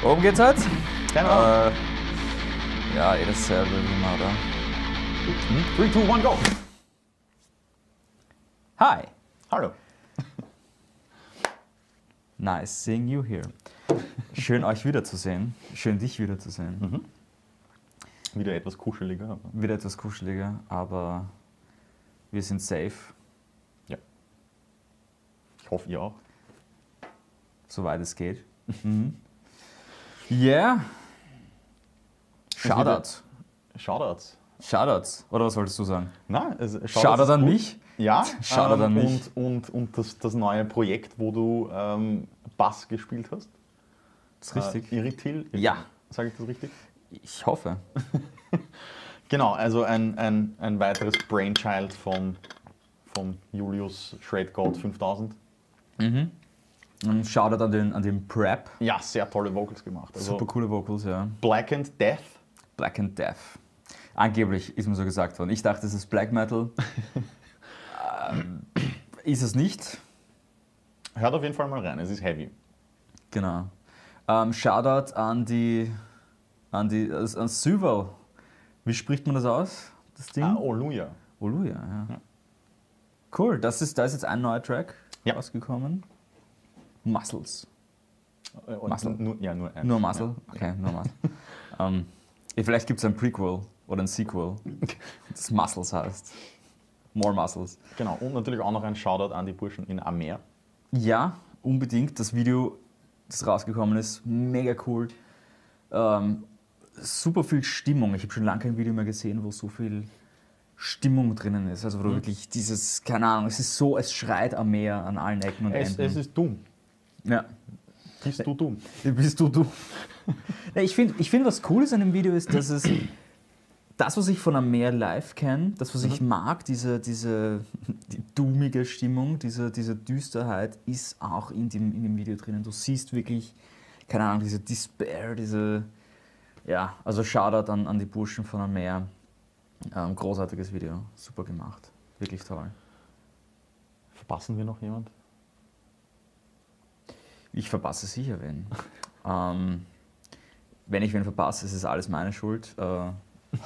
Worum geht's heute? Keine Ahnung. Äh, ja, eh dasselbe wie immer, oder? 3, 2, 1, go! Hi! Hallo. Nice seeing you here. Schön euch wiederzusehen. Schön dich wiederzusehen. Wieder etwas kuscheliger. Aber Wieder etwas kuscheliger, aber wir sind safe, ja. Ich hoffe, ihr auch. soweit es geht. Mhm. Yeah. Shoutouts. Shoutouts. Shoutouts. Oder was wolltest du sagen? Nein, also Shoutout an mich. Ja, Shoutout an mich. Und, und, und das, das neue Projekt, wo du ähm, Bass gespielt hast. Das ist richtig. Äh, Iritil. Ja. Sage ich das richtig? Ich hoffe. Genau, also ein, ein, ein weiteres Brainchild von, von Julius Shred God 5000. Und Shoutout an den, an den Prep. Ja, sehr tolle Vocals gemacht. Also Super coole Vocals, ja. Black and Death. Black and Death. Angeblich ist mir so gesagt worden. Ich dachte, es ist Black Metal. ähm, ist es nicht. Hört auf jeden Fall mal rein, es ist heavy. Genau. Ähm, Shoutout an die, an die, äh, an Syval. Wie spricht man das aus? Das Ding? Ah, Oluja. Oluja, ja. Cool, das ist, da ist jetzt ein neuer Track Ja. rausgekommen. Muscles. Äh, und Muscle. Nur, ja, nur. Nur Muscle? Okay, nur Muscle. ähm, ja, vielleicht gibt es ein Prequel oder ein Sequel, das Muscles heißt. More Muscles. Genau, und natürlich auch noch ein Shoutout an die Burschen in Amer. Ja, unbedingt. Das Video, das rausgekommen ist, mega cool. Ähm, super viel Stimmung. Ich habe schon lange kein Video mehr gesehen, wo so viel Stimmung drinnen ist. Also wo du wirklich dieses, keine Ahnung, es ist so, es schreit am Meer an allen Ecken und Es, Enden. es ist dumm. Ja. Bist du dumm? Bist du du? ja, ich finde, ich find, was cool ist an dem Video ist, dass es das, was ich von am Meer live kenne, das, was ich mag, diese, diese die dummige Stimmung, diese, diese Düsterheit, ist auch in dem, in dem Video drinnen. Du siehst wirklich, keine Ahnung, diese Despair, diese, ja, also Shoutout an, an die Burschen von am Meer. Ähm, großartiges Video, super gemacht, wirklich toll. Verpassen wir noch jemand? Ich verpasse sicher wen. ähm, wenn ich wen verpasse, ist es alles meine Schuld. Äh,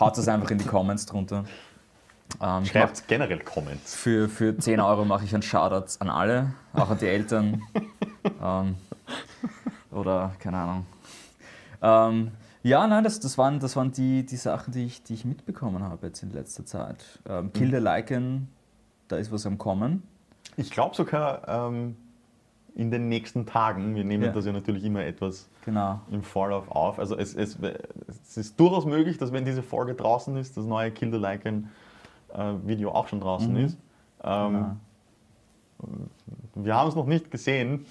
haut es einfach in die Comments drunter. Ähm, mach, Schreibt generell Comments. für, für 10 Euro mache ich einen Shoutout an alle, auch an die Eltern. ähm, oder keine Ahnung. Ähm, ja, nein, das, das waren, das waren die, die Sachen, die ich, die ich mitbekommen habe jetzt in letzter Zeit. Ähm, Kill the Lycan, da ist was am Kommen. Ich glaube sogar ähm, in den nächsten Tagen, wir nehmen Ja. das ja natürlich immer etwas Genau. im Vorlauf auf. Also es, es, es ist durchaus möglich, dass wenn diese Folge draußen ist, das neue Kill the Lycan äh, Video auch schon draußen Mhm. ist. Ähm, Wir haben es noch nicht gesehen.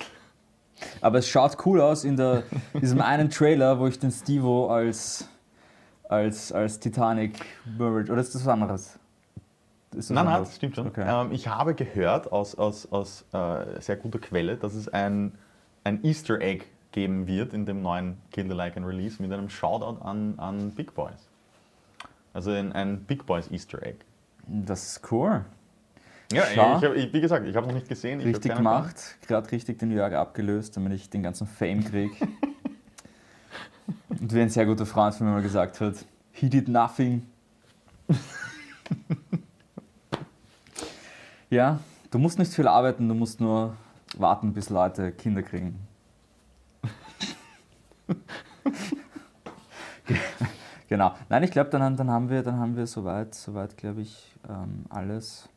Aber es schaut cool aus in der, diesem einen Trailer, wo ich den Stevo als, als, als Titanic Mermaid. Oder ist das was anderes? Ist Nein, nein, das stimmt schon. Okay. Ähm, ich habe gehört aus, aus, aus äh, sehr guter Quelle, dass es ein, ein Easter Egg geben wird in dem neuen Kill the Lycan Release mit einem Shoutout an, an Big Boys. Also ein, ein Big Boys Easter Egg. Das ist cool. Ja, Schau. ich, hab- ich, wie gesagt, ich habe es noch nicht gesehen. Richtig gemacht. Gerade richtig den Jörg abgelöst, damit ich den ganzen Fame kriege. Und wie ein sehr guter Freund von mir mal gesagt hat, he did nothing. ja, du musst nicht viel arbeiten, du musst nur warten, bis Leute Kinder kriegen. genau. Nein, ich glaube, dann, haben- dann haben wir, dann haben wir soweit, soweit glaube ich, ähm, alles.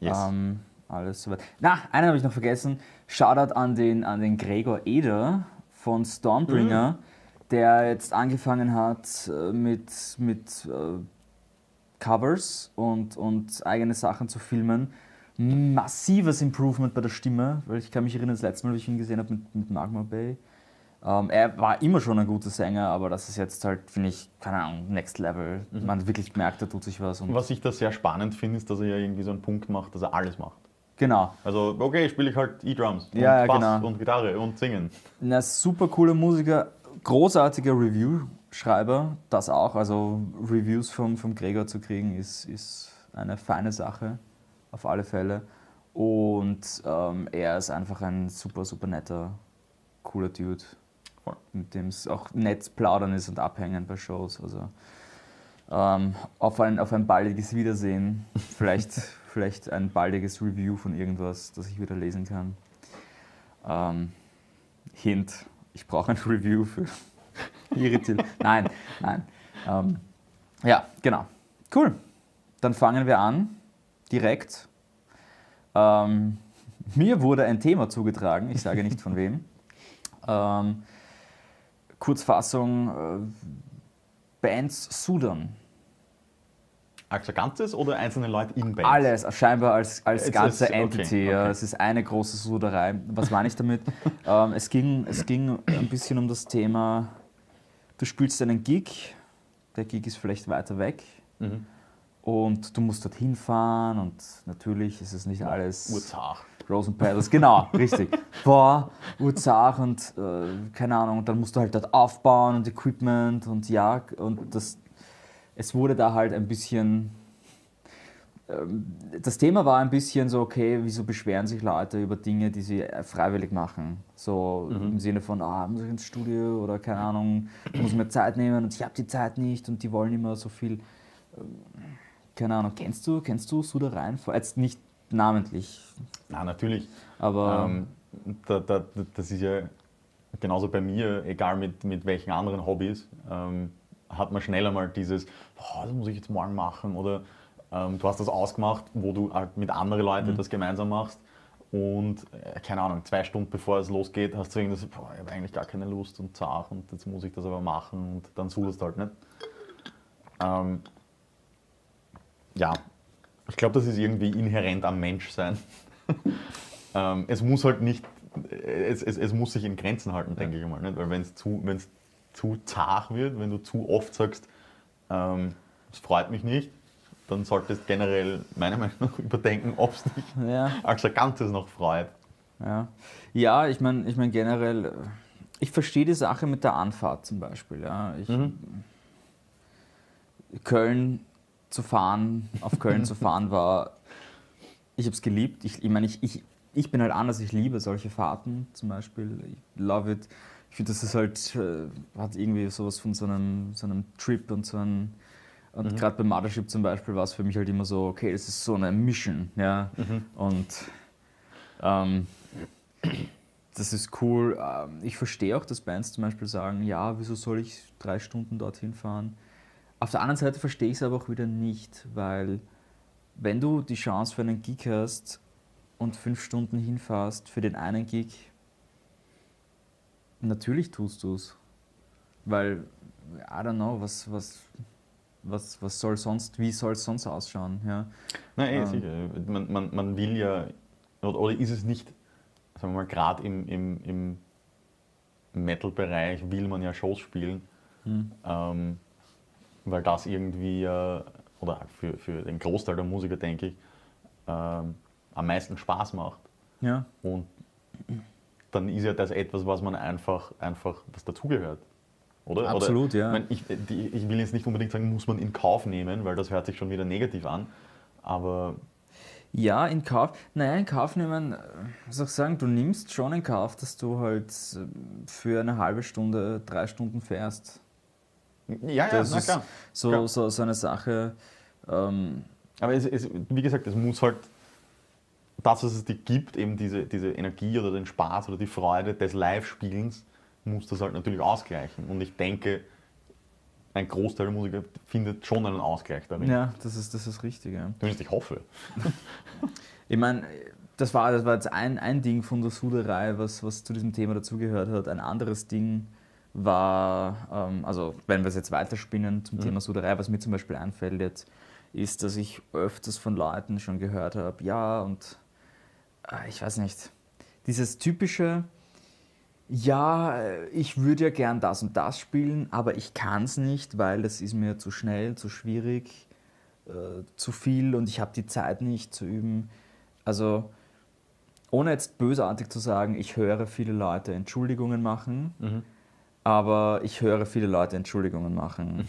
Yes. Ähm, alles soweit. Na, einen habe ich noch vergessen. Shoutout an den, an den Gregor Eder von Stormbringer, der jetzt angefangen hat äh, mit, mit äh, Covers und, und eigene Sachen zu filmen. Massives Improvement bei der Stimme, weil ich kann mich erinnern, das letzte Mal, wie ich ihn gesehen habe mit, mit Magma Bay. Ähm, er war immer schon ein guter Sänger, aber das ist jetzt halt, finde ich, keine Ahnung, Next Level. Man wirklich merkt, da tut sich was. Und Was ich da sehr spannend finde, ist, dass er ja irgendwie so einen Punkt macht, dass er alles macht. genau. Also, okay, spiele ich halt E-Drums und Ja, ja, Bass genau. und Gitarre und Singen. Na, super cooler Musiker, großartiger Review-Schreiber, das auch. Also Reviews vom, vom Gregor zu kriegen, ist, ist eine feine Sache, auf alle Fälle. Und ähm, er ist einfach ein super, super netter, cooler Dude. Voll. mit dem es auch nett plaudern ist und abhängen bei Shows. Also ähm, auf, ein, auf ein baldiges Wiedersehen, vielleicht, vielleicht ein baldiges Review von irgendwas, das ich wieder lesen kann. Ähm, Hint, ich brauche ein Review für Irritil. Nein, nein. Ähm, ja, genau. Cool. Dann fangen wir an, direkt. Ähm, mir wurde ein Thema zugetragen, ich sage nicht von wem. Ähm, Kurzfassung, äh, Bands Sudan. Als ein Ganzes oder einzelne Leute in Bands? Alles, scheinbar als, als ganze okay, Entity. Okay. es ist eine große Suderei. Was meine ich damit? ähm, es, ging, es ging ein bisschen um das Thema, du spielst einen Gig, der Gig ist vielleicht weiter weg Mhm. Und du musst dorthin fahren und natürlich ist es nicht alles Urzach. Rosenpedals, genau, richtig. Boah, Urzach und äh, keine Ahnung, und dann musst du halt dort aufbauen und Equipment und ja, und das, es wurde da halt ein bisschen, ähm, das Thema war ein bisschen so, okay, wieso beschweren sich Leute über Dinge, die sie äh, freiwillig machen? So im Sinne von, ah, muss ich ins Studio oder keine Ahnung, ich muss mir Zeit nehmen und ich habe die Zeit nicht und die wollen immer so viel keine Ahnung, kennst du, kennst du Sudereien? Jetzt nicht namentlich, Na, natürlich. aber Ähm, da, da, das ist ja genauso bei mir, egal mit, mit welchen anderen Hobbys, ähm, hat man schneller mal dieses, "Boah, das muss ich jetzt morgen machen oder ähm, du hast das ausgemacht, wo du halt mit anderen Leuten das gemeinsam machst und äh, keine Ahnung, zwei Stunden bevor es losgeht, hast du irgendwie so, boah, ich habe eigentlich gar keine Lust und zart und jetzt muss ich das aber machen und dann suchst du halt nicht. Ähm, ja, ich glaube, das ist irgendwie inhärent am Menschsein. ähm, es muss halt nicht, es, es, es muss sich in Grenzen halten, denke ich mal. Nicht? Weil wenn es zu, wenn's zu zart wird, wenn du zu oft sagst, ähm, es freut mich nicht, dann solltest du generell meiner Meinung nach überdenken, ob es dich ja, als ein Ganzes noch freut. ja. Ja, ich meine ich mein generell, äh, ich verstehe die Sache mit der Anfahrt zum Beispiel. Ja. Ich, Köln zu fahren, auf Köln zu fahren war, ich habe es geliebt. Ich, ich meine, ich, ich, ich bin halt anders, ich liebe solche Fahrten zum Beispiel. Ich love it. Ich finde, das ist halt, äh, hat irgendwie sowas von so einem, so einem Trip und so einem, und gerade beim Mothership zum Beispiel war es für mich halt immer so, okay, das ist so eine Mission, ja. Und ähm, das ist cool. Ähm, Ich verstehe auch, dass Bands zum Beispiel sagen, ja, wieso soll ich drei Stunden dorthin fahren? Auf der anderen Seite verstehe ich es aber auch wieder nicht, weil wenn du die Chance für einen Gig hast und fünf Stunden hinfährst für den einen Gig, natürlich tust du es. Weil, I don't know, was, was, was, was soll sonst, wie soll es sonst ausschauen? Ja? Nein, eh, Ähm. sicher. Man, man, man will ja, oder, ist es nicht, sagen wir mal, gerade im, im, im Metal-Bereich will man ja Shows spielen, Hm. ähm, weil das irgendwie, äh, oder für, für den Großteil der Musiker, denke ich, ähm, am meisten Spaß macht. Ja. Und dann ist ja das etwas, was man einfach, einfach was dazugehört. Oder? Absolut, oder, ja. Ich, ich, die, ich will jetzt nicht unbedingt sagen, muss man in Kauf nehmen, weil das hört sich schon wieder negativ an. Aber Ja, in Kauf. Naja, in Kauf nehmen, äh, was soll ich sagen, du nimmst schon in Kauf, dass du halt äh, für eine halbe Stunde, drei Stunden fährst. Ja, ja, Das na ist klar. so, klar. so, so eine Sache. Ähm, Aber es, es, wie gesagt, es muss halt das, was es dir gibt, eben diese, diese Energie oder den Spaß oder die Freude des Live-Spielens, muss das halt natürlich ausgleichen. Und ich denke, ein Großteil der Musiker findet schon einen Ausgleich darin. ja, das ist, das ist richtig. Ja. Zumindest ich hoffe. Ich meine, das war, das war jetzt ein, ein Ding von der Suderei, was, was zu diesem Thema dazugehört hat. Ein anderes Ding war, ähm, also wenn wir es jetzt weiterspinnen zum Thema Suderei, was mir zum Beispiel einfällt jetzt, ist, dass ich öfters von Leuten schon gehört habe, ja, und äh, ich weiß nicht, dieses typische, ja, ich würde ja gern das und das spielen, aber ich kann es nicht, weil das ist mir zu schnell, zu schwierig, äh, zu viel und ich habe die Zeit nicht zu üben. Also ohne jetzt bösartig zu sagen, ich höre viele Leute Entschuldigungen machen, aber ich höre viele Leute Entschuldigungen machen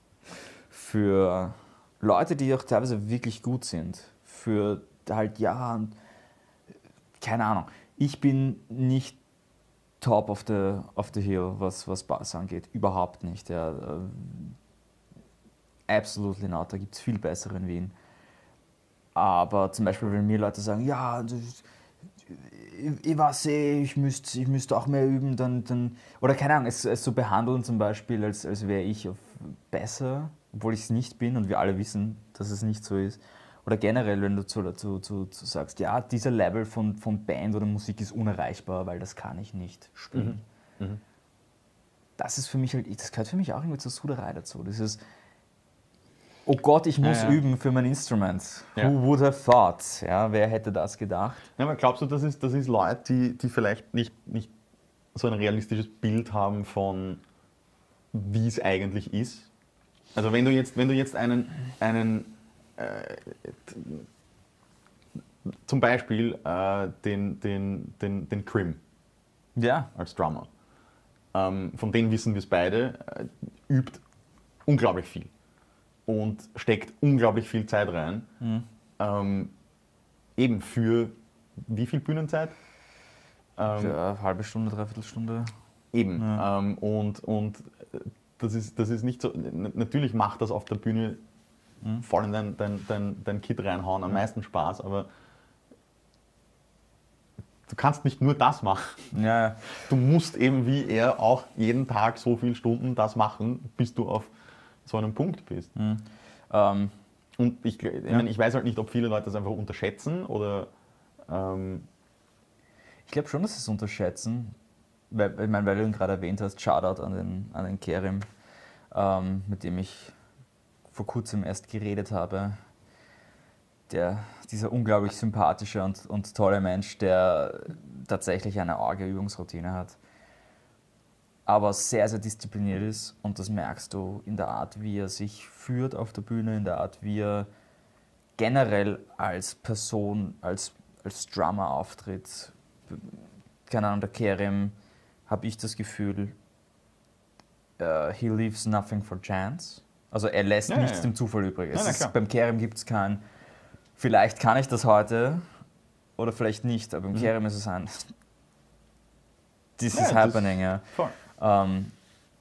für Leute, die auch teilweise wirklich gut sind. Für halt, ja, keine Ahnung. Ich bin nicht top of the, of the hill, was, was Bass angeht. Überhaupt nicht. Ja. Äh, Absolutely not. Da gibt es viel bessere in Wien. Aber zum Beispiel, wenn mir Leute sagen, ja, das, ich, ich weiß eh, ich müsste ich müsst auch mehr üben, dann, dann oder keine Ahnung, es, es so behandeln zum Beispiel, als, als wäre ich besser, obwohl ich es nicht bin und wir alle wissen, dass es nicht so ist. Oder generell, wenn du zu, zu, zu, zu sagst, ja, dieser Level von, von Band oder Musik ist unerreichbar, weil das kann ich nicht spielen. Mhm. Mhm. Das ist für mich halt, das gehört für mich auch irgendwie zur Suderei dazu. Das ist, oh Gott, ich muss ja, ja. üben für mein Instrument. Ja. Who would have thought? Ja, wer hätte das gedacht? Ja, aber glaubst du, das ist, das ist Leute, die, die vielleicht nicht, nicht so ein realistisches Bild haben von, wie es eigentlich ist? Also wenn du jetzt, wenn du jetzt einen, einen äh, zum Beispiel äh, den, den, den, den Krim ja. als Drummer, ähm, von denen wissen wir es beide, äh, übt unglaublich viel und steckt unglaublich viel Zeit rein. Mhm. Ähm, eben für wie viel Bühnenzeit? Ähm, für eine halbe Stunde, dreiviertel Stunde. Eben. Ja. Ähm, und, und das, ist, das ist nicht so. Natürlich macht das auf der Bühne mhm. voll in dein, dein, dein, dein Kit reinhauen am meisten Spaß, aber du kannst nicht nur das machen. Ja. Du musst eben wie er auch jeden Tag so viele Stunden das machen, bis du auf so einem Punkt bist. Mhm. Ähm, und ich, ich, ja. meine, ich weiß halt nicht, ob viele Leute das einfach unterschätzen oder. Ähm, ich glaube schon, dass sie es unterschätzen. Weil, ich meine, weil du ihn gerade erwähnt hast, Shoutout an den, an den Kerim, ähm, mit dem ich vor kurzem erst geredet habe. Der, dieser unglaublich sympathische und, und tolle Mensch, der tatsächlich eine arge Übungsroutine hat aber sehr, sehr diszipliniert ist und das merkst du in der Art, wie er sich führt auf der Bühne, in der Art, wie er generell als Person, als, als Drummer auftritt. Keine Ahnung, der Kerem habe ich das Gefühl, uh, he leaves nothing for chance. Also er lässt ja, nichts ja. dem Zufall übrig. Ja, ist, beim Kerem gibt es kein, vielleicht kann ich das heute oder vielleicht nicht, aber beim mhm. Kerem ist es ein, this is happening. Ja. Voll. Ähm,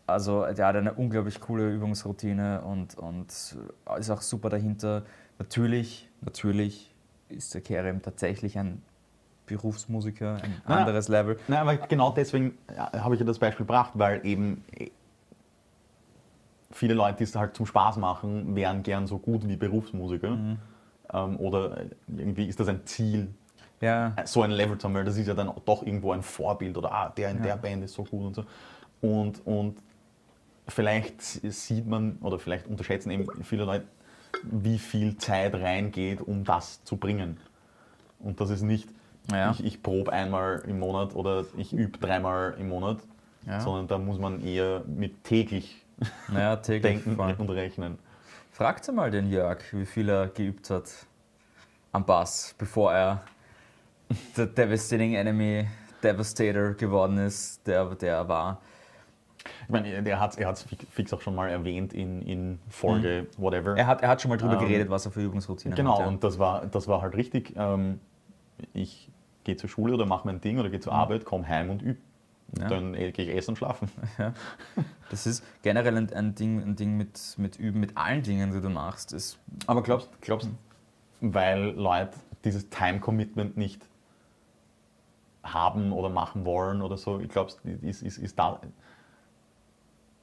also der hat eine unglaublich coole Übungsroutine und, und ist auch super dahinter. Natürlich, natürlich ist der Kerem tatsächlich ein Berufsmusiker, ein na, anderes Level. Nein, aber genau deswegen habe ich ja das Beispiel gebracht, weil eben äh, viele Leute, die es halt zum Spaß machen, wären gern so gut wie Berufsmusiker. Mhm. Ähm, oder irgendwie ist das ein Ziel, ja. so ein Level zu haben, weil das ist ja dann doch irgendwo ein Vorbild oder ah, der in ja. der Band ist so gut und so. Und, und vielleicht sieht man oder vielleicht unterschätzen eben viele Leute, wie viel Zeit reingeht, um das zu bringen. Und das ist nicht, ja. ich, ich probe einmal im Monat oder ich übe dreimal im Monat, ja. sondern da muss man eher mit täglich, ja, täglich denken und rechnen. Fragt mal den Jörg, wie viel er geübt hat am Bass, bevor er der Devastating Enemy Devastator geworden ist, der, der er war. Ich meine, der hat, er hat es fix auch schon mal erwähnt in, in Folge mhm. whatever. Er hat, er hat schon mal drüber ähm, geredet, was er für Übungsroutine genau, hat. Genau, ja. und das war, das war halt richtig. Ähm, ich gehe zur Schule oder mache mein Ding oder gehe zur mhm. Arbeit, komme heim und übe. Ja. Dann gehe ich essen und schlafen. Ja. Das ist generell ein, ein, Ding, ein Ding mit, mit Üben, mit allen Dingen, die du machst. Ist Aber glaubst du, weil Leute dieses Time-Commitment nicht haben oder machen wollen oder so, ich glaube, ist, ist, ist da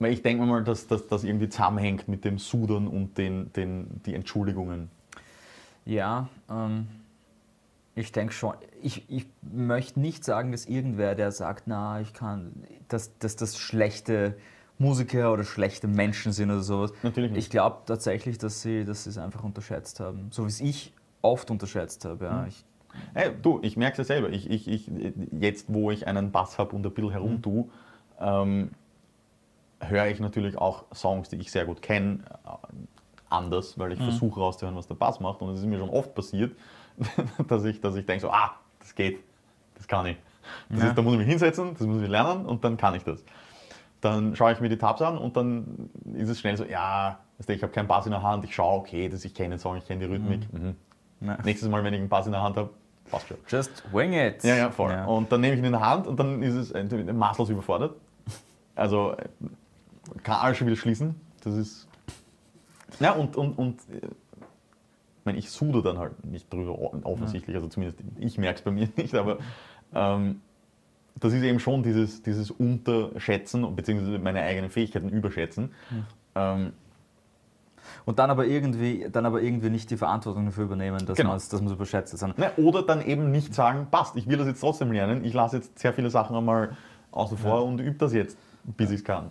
ich denke mal, dass das irgendwie zusammenhängt mit dem Sudern und den, den, die Entschuldigungen. Ja, ähm, ich denke schon. Ich, ich möchte nicht sagen, dass irgendwer, der sagt, na, ich kann, dass, dass das schlechte Musiker oder schlechte Menschen sind oder sowas. Natürlich nicht. Ich glaube tatsächlich, dass sie, dass sie es einfach unterschätzt haben. So wie es ich oft unterschätzt habe. Ja. Mhm. Ich, hey, du, ich merke es ja selber. Ich, ich, ich, jetzt, wo ich einen Bass habe und ein bisschen herumtue, mhm. ähm, höre ich natürlich auch Songs, die ich sehr gut kenne, äh, anders, weil ich mhm. versuche rauszuhören, was der Bass macht. Und es ist mir schon oft passiert, dass ich, dass ich denke so, ah, das geht, das kann ich. Das ja. ist, da muss ich mich hinsetzen, das muss ich lernen und dann kann ich das. Dann schaue ich mir die Tabs an und dann ist es schnell so, ja, ich habe keinen Bass in der Hand, ich schaue, okay, das, ich kenne den Song, ich kenne die Rhythmik. Mhm. Mhm. Nächstes Mal, wenn ich einen Bass in der Hand habe, passt schon. Just wing it. Ja, ja, voll. Ja. Und dann nehme ich ihn in die Hand und dann ist es maßlos überfordert. Also äh, kann alles schon wieder schließen. Das ist. Ja, und, und, und äh, ich meine, ich sude dann halt nicht drüber offensichtlich, also zumindest ich merke es bei mir nicht, aber ähm, das ist eben schon dieses, dieses Unterschätzen, beziehungsweise meine eigenen Fähigkeiten überschätzen. Ähm, Und dann aber irgendwie, dann aber irgendwie nicht die Verantwortung dafür übernehmen, dass Genau. man es überschätzt. Ne, oder dann eben nicht sagen, passt, ich will das jetzt trotzdem lernen, ich lasse jetzt sehr viele Sachen einmal außen vor und übe das jetzt, bis ich es kann.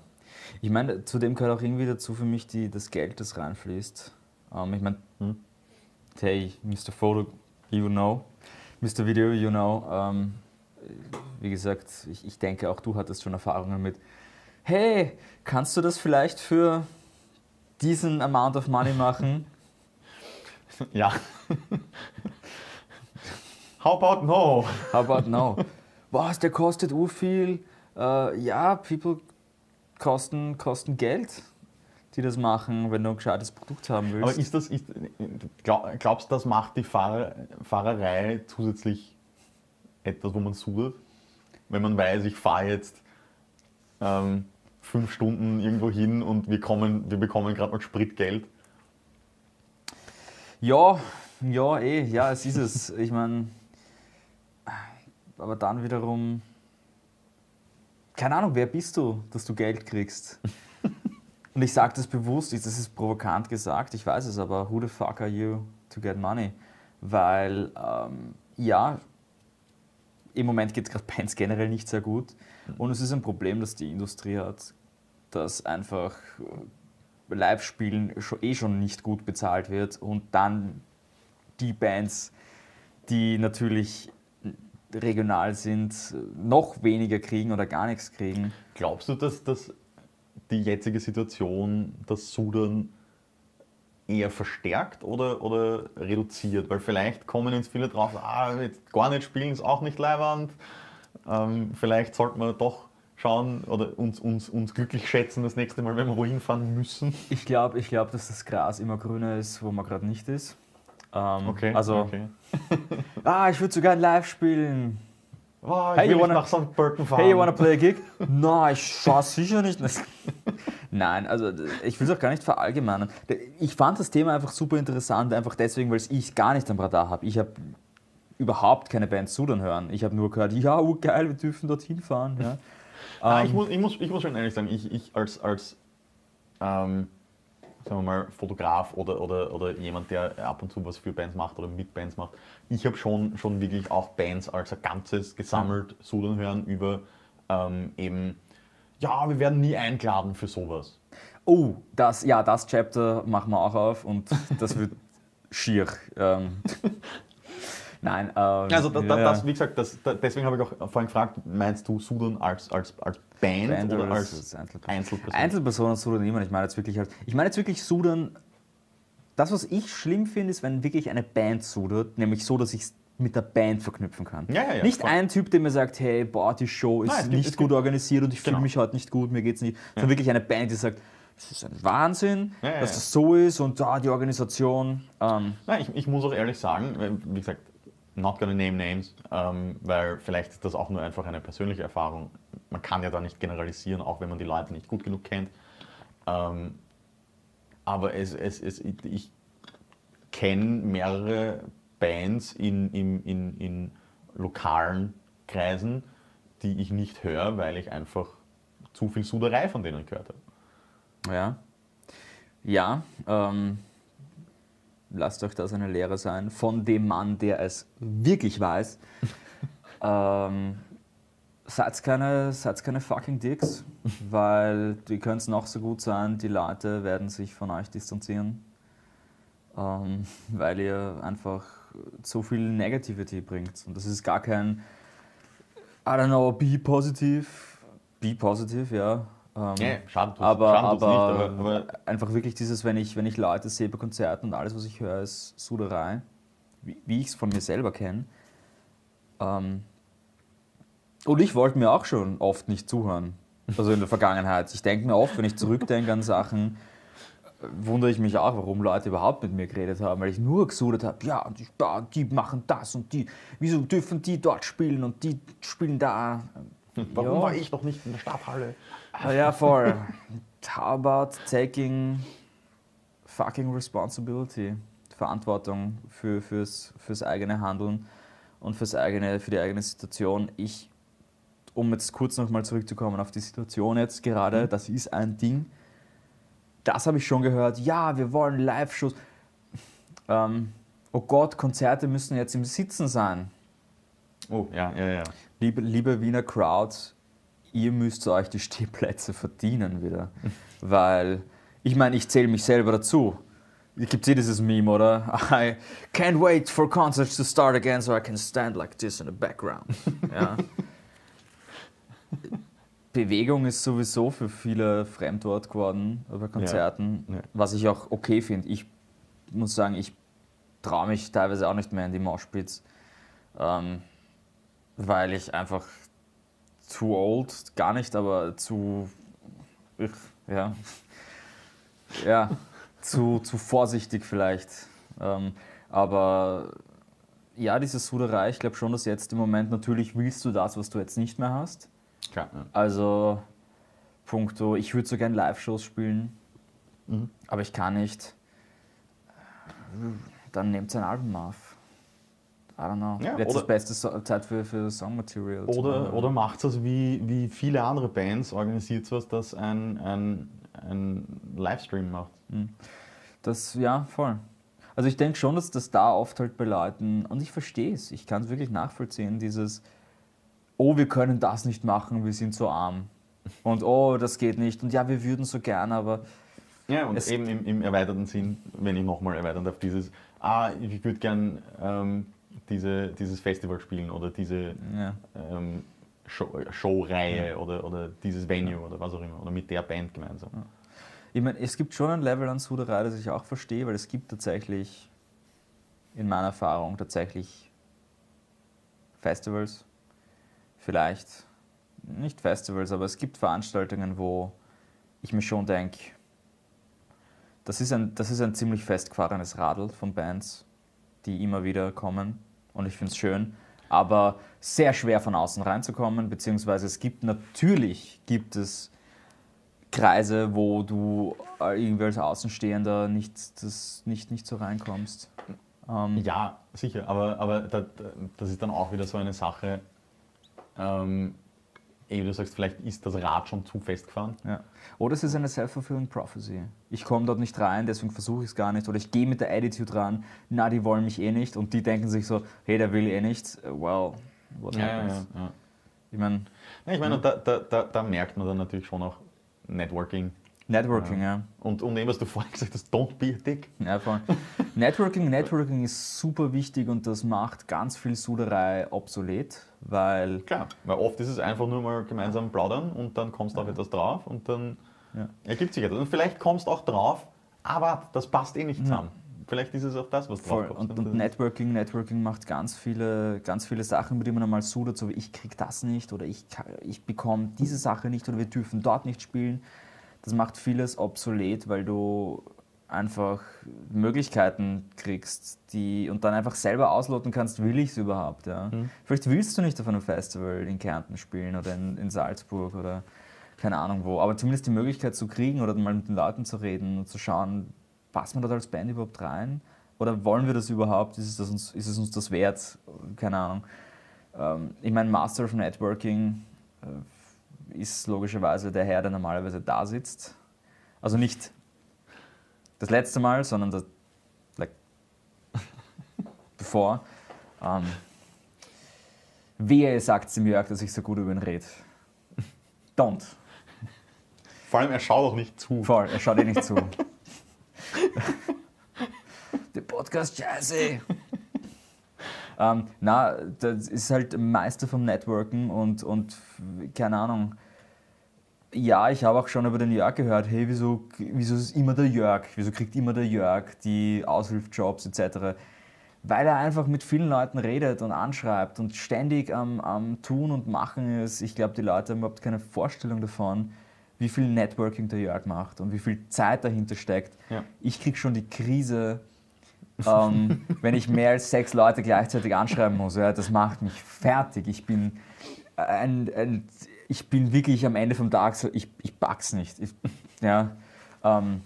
Ich meine, zudem gehört auch irgendwie dazu für mich die, das Geld, das reinfließt. Ähm, ich meine, Hm. hey, Mr. Photo, you know, Mr. Video, you know. Ähm, wie gesagt, ich, ich denke, auch du hattest schon Erfahrungen mit, hey, kannst du das vielleicht für diesen Amount of Money machen? Ja. How about no? How about no? Was, der kostet u viel? Äh, ja, people kosten, kosten Geld, die das machen, wenn du ein gescheites Produkt haben willst. Aber ist das, ist, glaub, glaubst du, das macht die Fahrer, Fahrerei zusätzlich etwas, wo man sudert? Wenn man weiß, ich fahre jetzt ähm, fünf Stunden irgendwo hin und wir, kommen, wir bekommen gerade mal Spritgeld. Ja, ja, eh, ja, es ist es. Ich meine, aber dann wiederum, keine Ahnung, wer bist du, dass du Geld kriegst? Und ich sage das bewusst, das ist provokant gesagt, ich weiß es, aber who the fuck are you to get money? Weil, ähm, ja, im Moment geht es gerade Bands generell nicht sehr gut. Und es ist ein Problem, das die Industrie hat, dass einfach äh, Live-Spielen eh schon nicht gut bezahlt wird und dann die Bands, die natürlich regional sind, noch weniger kriegen oder gar nichts kriegen. Glaubst du, dass, dass die jetzige Situation das Sudern eher verstärkt oder, oder reduziert? Weil vielleicht kommen jetzt viele drauf, ah, jetzt gar nicht spielen ist auch nicht leiwand. Ähm, vielleicht sollten wir doch schauen oder uns, uns, uns glücklich schätzen das nächste Mal, wenn wir wohin fahren müssen. Ich glaube, ich glaub, dass das Gras immer grüner ist, wo man gerade nicht ist. Ähm, Okay. Also, okay. ah, ich würde sogar live spielen. Oh, Hey, you wanna- nach St. Pölten fahren. Hey, you wanna play a gig? Nein, ich schaue sicher nicht. Nein, also ich will es auch gar nicht verallgemeinern. Ich fand das Thema einfach super interessant, einfach deswegen, weil ich gar nicht am Radar habe. Ich habe überhaupt keine Band Sudan hören. Ich habe nur gehört, ja, oh, geil, wir dürfen dorthin fahren. Ja. Ah, Ähm, ich, muss, ich, muss, ich muss schon ehrlich sagen, ich, ich als, als ähm, sagen wir mal, Fotograf oder, oder, oder jemand, der ab und zu was für Bands macht oder mit Bands macht, ich habe schon, schon wirklich auch Bands als ein Ganzes gesammelt, Sudan hören über ähm, eben, ja, wir werden nie eingeladen für sowas. Oh, das, ja, das Chapter machen wir auch auf und das wird schier. Ähm, Nein, ähm, Also da, da, ja. das, wie gesagt, das, da, deswegen habe ich auch vorhin gefragt, meinst du Sudan als, als, als Band, Band oder oder als als Einzelperson? Einzelperson? Einzelpersonen Sudan immer. Ich meine jetzt wirklich halt, ich meine jetzt wirklich Sudan. Das, was ich schlimm finde, ist, wenn wirklich eine Band sudert, nämlich so, dass ich es mit der Band verknüpfen kann. Ja, ja, ja, nicht voll. ein Typ, der mir sagt, hey, boah, die Show ist Nein, gibt- nicht gut organisiert und ich fühle Genau. mich heute nicht gut, mir geht's nicht. Sondern wirklich eine Band, die sagt, es ist ein Wahnsinn, dass das so ist und da die Organisation. Ähm, Nein, ich, ich muss auch ehrlich sagen, weil, wie gesagt, not gonna name names, ähm, weil vielleicht ist das auch nur einfach eine persönliche Erfahrung. Man kann ja da nicht generalisieren, auch wenn man die Leute nicht gut genug kennt. Ähm, aber es, es, es, ich kenne mehrere Bands in, in, in, in lokalen Kreisen, die ich nicht höre, weil ich einfach zu viel Suderei von denen gehört habe. Ja. Ja, ähm, lasst euch das eine Lehre sein von dem Mann, der es wirklich weiß. ähm, seid keine, seid keine fucking Dicks, weil die können es noch so gut sein, die Leute werden sich von euch distanzieren, ähm, weil ihr einfach so viel Negativity bringt. Und das ist gar kein, I don't know, be positive, be positive, ja. Ähm, Ja, schadet aber, schadet aber, nicht, aber- aber- einfach wirklich dieses, wenn ich, wenn ich Leute sehe bei Konzerten und alles, was ich höre, ist Suderei, wie, wie ich es von mir selber kenne. Ähm, und ich wollte mir auch schon oft nicht zuhören, also in der Vergangenheit. Ich denke mir oft, wenn ich zurückdenke an Sachen, wundere ich mich auch, warum Leute überhaupt mit mir geredet haben, weil ich nur gesudert habe, ja, die, die machen das und die, wieso dürfen die dort spielen und die spielen da. Warum Ja. war ich noch nicht in der Stabhalle? Ah, Ja, voll. How about taking fucking responsibility? Verantwortung für, fürs, fürs eigene Handeln und fürs eigene, für die eigene Situation. Ich, um jetzt kurz nochmal zurückzukommen auf die Situation jetzt gerade, das ist ein Ding. Das habe ich schon gehört. Ja, wir wollen Live-Shows. Ähm, oh Gott, Konzerte müssen jetzt im Sitzen sein. Oh, ja, ja, ja. Liebe, liebe Wiener Crowd, ihr müsst euch die Stehplätze verdienen wieder. Weil, ich meine, ich zähle mich selber dazu. Gibt eh dieses Meme, oder? I can't wait for concerts to start again so I can stand like this in the background. Ja. Bewegung ist sowieso für viele Fremdwort geworden bei Konzerten, Ja. was ich auch okay finde. Ich muss sagen, ich traue mich teilweise auch nicht mehr in die Moshpits. Ähm, weil ich einfach zu old, gar nicht, aber zu, ja, ja, zu, zu vorsichtig vielleicht. Ähm, aber ja, diese Suderei, ich glaube schon, dass jetzt im Moment natürlich willst du das, was du jetzt nicht mehr hast. Klar, ja. Also, punkto, ich würde so gern Live-Shows spielen, Mhm. aber ich kann nicht. Dann nehmt ein Album auf. I don't know. Ja, Jetzt das beste so Zeit für, für Songmaterial. Oder, oder macht es wie, wie viele andere Bands, organisiert was, dass ein, ein, ein Livestream macht. Das, ja, voll. Also ich denke schon, dass das da oft halt bei Leuten, und ich verstehe es, ich kann es wirklich nachvollziehen, dieses, oh, wir können das nicht machen, wir sind so arm. Und oh, das geht nicht. Und ja, wir würden so gern, aber Ja, und eben im, im erweiterten Sinn, wenn ich nochmal erweitern darf, dieses, ah, ich würde gern ähm, diese, dieses Festival spielen oder diese ja. ähm, Show, Showreihe oder, oder dieses Venue oder was auch immer, oder mit der Band gemeinsam. Ich meine, es gibt schon ein Level an Suderei, das ich auch verstehe, weil es gibt tatsächlich, in meiner Erfahrung, tatsächlich Festivals. Vielleicht nicht Festivals, aber es gibt Veranstaltungen, wo ich mir schon denke, das ist, ein, das ist ein ziemlich festgefahrenes Radl von Bands, die immer wieder kommen. Und ich finde es schön, aber sehr schwer von außen reinzukommen, beziehungsweise es gibt natürlich, gibt es Kreise, wo du äh, irgendwie als Außenstehender nicht, das, nicht, nicht so reinkommst. Ähm, Ja, sicher, aber, aber da, da- das ist dann auch wieder so eine Sache, ähm, eh, wie du sagst, vielleicht ist das Rad schon zu festgefahren. Ja. Oder es ist eine self-fulfilling prophecy. Ich komme dort nicht rein, deswegen versuche ich es gar nicht. Oder ich gehe mit der Attitude ran, na, die wollen mich eh nicht. Und die denken sich so, hey, der will eh nicht. Well, what happens? ja. Ich meine, Ja, ich meine, da, da, da, da merkt man dann natürlich schon auch Networking. Networking, ja. Und, und eben, was du vorhin gesagt hast, don't be a dick. ja voll. Networking, Networking ist super wichtig und das macht ganz viel Suderei obsolet, weil Klar, weil oft ist es einfach nur mal gemeinsam plaudern und dann kommst du auf etwas drauf und dann Ja. ergibt sich etwas. Und vielleicht kommst du auch drauf, aber das passt eh nicht zusammen. Vielleicht ist es auch das, was drauf Und, kommt. und Networking, Networking macht ganz viele, ganz viele Sachen, mit denen man einmal sudert, so wie ich krieg das nicht oder ich, ich bekomme diese Sache nicht oder wir dürfen dort nicht spielen. Das macht vieles obsolet, weil du einfach Möglichkeiten kriegst, die und dann einfach selber ausloten kannst, will ich es überhaupt. Ja? Vielleicht willst du nicht auf einem Festival in Kärnten spielen oder in, in Salzburg oder keine Ahnung wo, aber zumindest die Möglichkeit zu kriegen oder mal mit den Leuten zu reden und zu schauen, passt man dort als Band überhaupt rein? Oder wollen wir das überhaupt? Ist es, das uns, ist es uns das wert? Keine Ahnung. Ähm, ich meine, Master of Networking äh, ist logischerweise der Herr, der normalerweise da sitzt. Also nicht das letzte Mal, sondern das, like, bevor. Ähm, wehe, sagt dem Jörg, dass ich so gut über ihn rede. Don't. Vor allem, er schaut auch nicht zu. Voll, er schaut eh nicht zu. Der Podcast scheiße. ähm, na, das ist halt Meister vom Networken und, und keine Ahnung. Ja, ich habe auch schon über den Jörg gehört, hey, wieso, wieso ist immer der Jörg? Wieso kriegt immer der Jörg die Aushilfsjobs etc.? Weil er einfach mit vielen Leuten redet und anschreibt und ständig am, am Tun und Machen ist. Ich glaube, die Leute haben überhaupt keine Vorstellung davon, wie viel Networking der Jörg macht und wie viel Zeit dahinter steckt. Ja. Ich kriege schon die Krise, ähm, wenn ich mehr als sechs Leute gleichzeitig anschreiben muss. Ja, das macht mich fertig. Ich bin, ein, ein, ich bin wirklich am Ende vom Tag so, ich, ich pack's nicht. Ich, ja, ähm,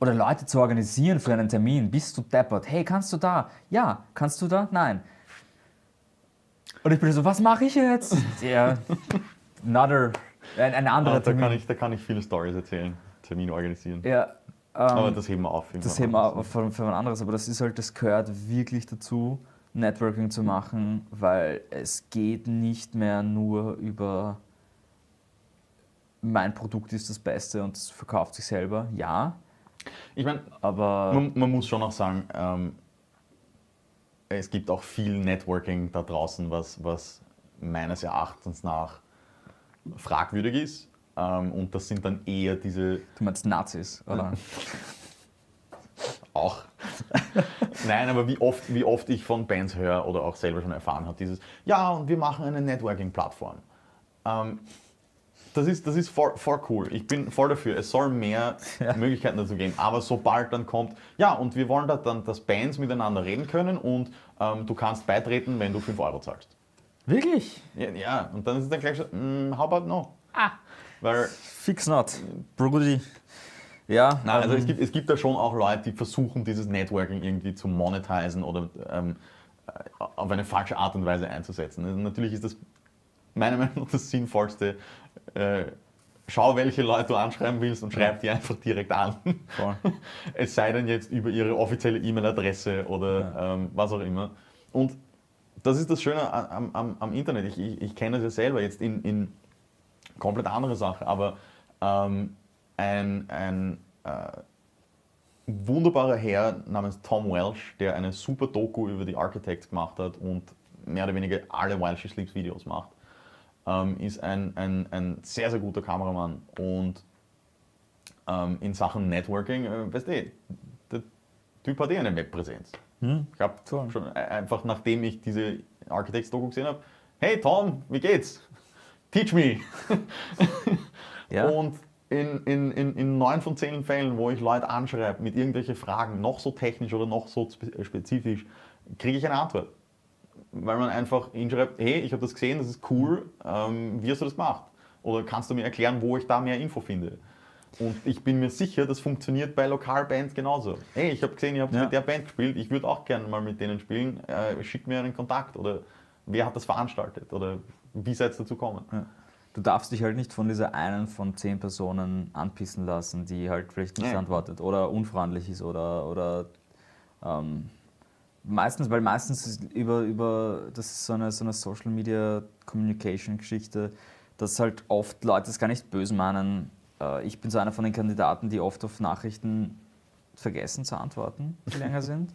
oder Leute zu organisieren für einen Termin. Bist du deppert? Hey, kannst du da? Ja. Kannst du da? Nein. Und ich bin so, was mache ich jetzt? Ja, another, ein, ein anderer Ah, da, Termin. kann ich, da kann ich viele Stories erzählen, Termin organisieren. ja, ähm, Aber das heben wir auf. das Thema auf für, für ein anderes, aber das ist halt, das gehört wirklich dazu, Networking zu machen, weil es geht nicht mehr nur über mein Produkt ist das Beste und es verkauft sich selber. Ja, Ich meine, aber man, man muss schon auch sagen, ähm, es gibt auch viel Networking da draußen, was, was meines Erachtens nach fragwürdig ist. Ähm, und das sind dann eher diese du meinst Nazis, oder? auch. Nein, aber wie oft, wie oft ich von Bands höre oder auch selber schon erfahren habe, dieses, ja, und wir machen eine Networking-Plattform. Ähm, das ist, das ist voll, voll cool. Ich bin voll dafür. Es soll mehr Ja. Möglichkeiten dazu geben. Aber sobald dann kommt, ja, und wir wollen da dann, dass Bands miteinander reden können und ähm, du kannst beitreten, wenn du 5 Euro zahlst. Wirklich? Ja, ja, und dann ist es dann gleich so, mm, how about no? Ah. Weil Fix not. Brody. Ja, Nein, also ähm, es gibt, es gibt da schon auch Leute, die versuchen, dieses Networking irgendwie zu monetisieren oder ähm, äh, auf eine falsche Art und Weise einzusetzen. Also natürlich ist das meiner Meinung nach das Sinnvollste. Äh, schau, welche Leute du anschreiben willst und schreib die einfach direkt an. voll. Es sei denn jetzt über ihre offizielle E-Mail-Adresse oder ähm, was auch immer. Und das ist das Schöne am, am, am Internet. Ich, ich, ich kenne das ja selber jetzt in, in komplett andere Sache, aber ähm, ein, ein äh, wunderbarer Herr namens Tom Welsh, der eine super Doku über die Architects gemacht hat und mehr oder weniger alle While She Sleeps Videos macht, ähm, ist ein, ein, ein sehr, sehr guter Kameramann und ähm, in Sachen Networking, äh, weißt du, der Typ hat eh eine Webpräsenz. Hm? Ich habe schon äh, einfach nachdem ich diese Architects-Doku gesehen habe, hey Tom, wie geht's? Teach me! Ja. Und in, in, in, in neun von zehn Fällen, wo ich Leute anschreibe mit irgendwelchen Fragen, noch so technisch oder noch so spe- spezifisch, kriege ich eine Antwort. Weil man einfach hinschreibt, hey, ich habe das gesehen, das ist cool, ähm, wie hast du das gemacht? Oder kannst du mir erklären, wo ich da mehr Info finde? Und ich bin mir sicher, das funktioniert bei Lokalbands genauso. Hey, ich habe gesehen, ihr habt Ja. mit der Band gespielt, ich würde auch gerne mal mit denen spielen, äh, schick mir einen Kontakt oder wer hat das veranstaltet oder wie seid ihr dazu gekommen? Ja. Du darfst dich halt nicht von dieser einen von zehn Personen anpissen lassen, die halt vielleicht nicht Ja. antwortet oder unfreundlich ist oder, oder ähm, meistens, weil meistens ist über, über das ist so eine, so eine Social Media Communication Geschichte, dass halt oft Leute es gar nicht böse meinen. Äh, ich bin so einer von den Kandidaten, die oft auf Nachrichten vergessen zu antworten, die länger sind.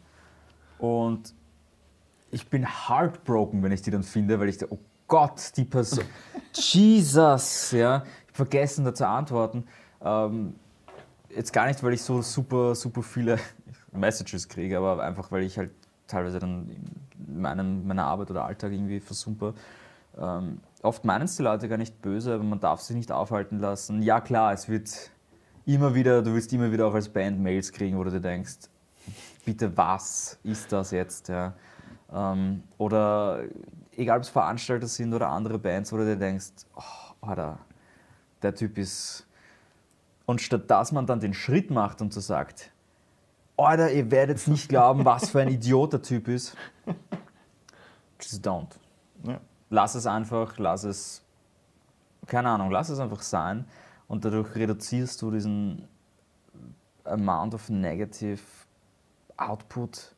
Und ich bin heartbroken, wenn ich die dann finde, weil ich denke, oh Gott, die Person, Jesus, ja, ich vergessen da zu antworten. Ähm, jetzt gar nicht, weil ich so super, super viele Messages kriege, aber einfach, weil ich halt teilweise dann in meinem, meiner Arbeit oder Alltag irgendwie versumper. Ähm, oft meinen es die Leute gar nicht böse, aber man darf sich nicht aufhalten lassen. Ja klar, es wird immer wieder, du wirst immer wieder auch als Band Mails kriegen, wo du dir denkst, bitte was ist das jetzt? Ja? Ähm, oder egal ob es Veranstalter sind oder andere Bands, wo du dir denkst, oh, Alter, der Typ ist. Und statt dass man dann den Schritt macht und so sagt, Alter, ihr werdet nicht glauben, was für ein Idiot der Typ ist. Just don't. Ja. Lass es einfach, lass es, keine Ahnung, lass es einfach sein. Und dadurch reduzierst du diesen Amount of Negative Output.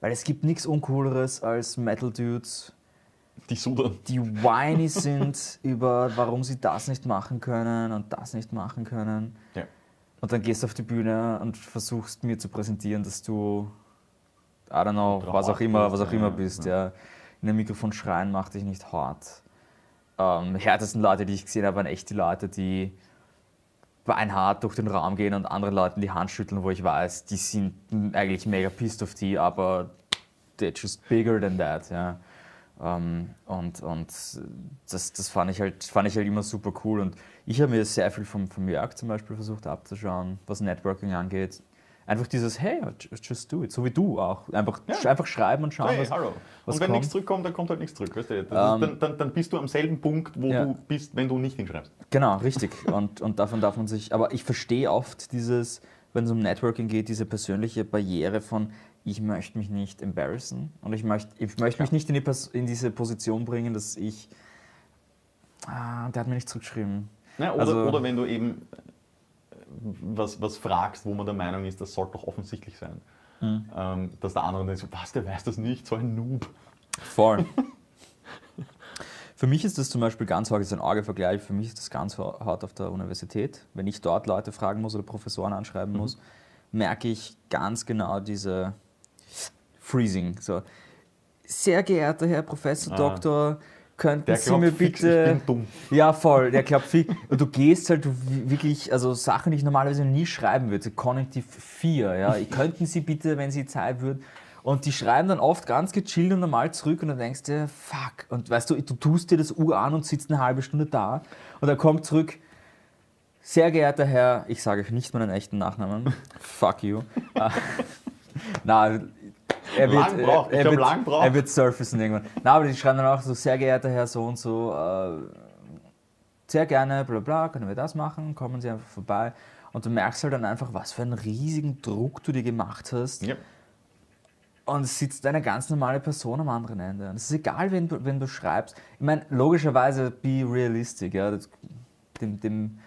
Weil es gibt nichts Uncooleres als Metal-Dudes, Die Sudan. die whiny sind über, warum sie das nicht machen können und das nicht machen können. Ja. Und dann gehst du auf die Bühne und versuchst mir zu präsentieren, dass du, I don't know, was auch immer, was bist, auch immer ja, bist. ja. Ja. In einem Mikrofon schreien macht dich nicht hart. Ähm, härtesten Leute, die ich gesehen habe, waren echt die Leute, die beinhart durch den Raum gehen und anderen Leuten die Hand schütteln, wo ich weiß, die sind eigentlich mega pissed auf die, aber they're just bigger than that. Ja. Ähm, und und das, das fand, ich halt, fand ich halt immer super cool. Und ich habe mir sehr viel vom, vom Jörg zum Beispiel versucht abzuschauen, was Networking angeht. Einfach dieses, hey, just do it, so wie du auch. Einfach, Ja. einfach schreiben und schauen, Hey, was, hallo. was und wenn kommt. nichts zurückkommt, dann kommt halt nichts zurück. Weißt du? Ähm, ist, dann, dann, dann bist du am selben Punkt, wo Ja. du bist, wenn du nicht hinschreibst. Genau, richtig. Und, und davon darf man sich. Aber ich verstehe oft dieses, wenn es um Networking geht, diese persönliche Barriere von, ich möchte mich nicht embarrassen und ich möchte, ich möchte mich nicht in, die, in diese Position bringen, dass ich. Ah, der hat mir nicht zurückgeschrieben. Ja, oder, Also- oder wenn du eben äh, was, was fragst, wo man der Meinung ist, das sollte doch offensichtlich sein. Hm. Ähm, dass der andere denkt, so, was, der weiß das nicht, so ein Noob. Voll. Für mich ist das zum Beispiel ganz hart, das ist ein Augevergleich, für mich ist das ganz hart auf der Universität. Wenn ich dort Leute fragen muss oder Professoren anschreiben muss, merke ich ganz genau diese Freezing. So, sehr geehrter Herr Professor Ah. Doktor, könnten Der Sie mir fix, bitte... ich bin dumm. Ja, voll. Der glaubt viel. Und du gehst halt wi- wirklich, also Sachen, die ich normalerweise nie schreiben würde. Konjunktiv 4, ja. Könnten Sie bitte, wenn Sie Zeit würden. Und die schreiben dann oft ganz gechillt und normal zurück und dann denkst du, fuck. Und weißt du, du tust dir das U an und sitzt eine halbe Stunde da und dann kommt zurück, sehr geehrter Herr, ich sage euch nicht meinen echten Nachnamen, fuck you. Ah, Na, er wird, Lang braucht, er, glaub, wird, lang braucht. er wird surfacen irgendwann. Na, aber die schreiben dann auch so, sehr geehrter Herr so und so, äh, sehr gerne, bla bla, können wir das machen, kommen Sie einfach vorbei. Und du merkst halt dann einfach, was für einen riesigen Druck du dir gemacht hast. Ja. Und es sitzt eine ganz normale Person am anderen Ende. Und es ist egal, wenn du, wenn du schreibst. Ich meine, logischerweise be realistic, ja. Dem, dem,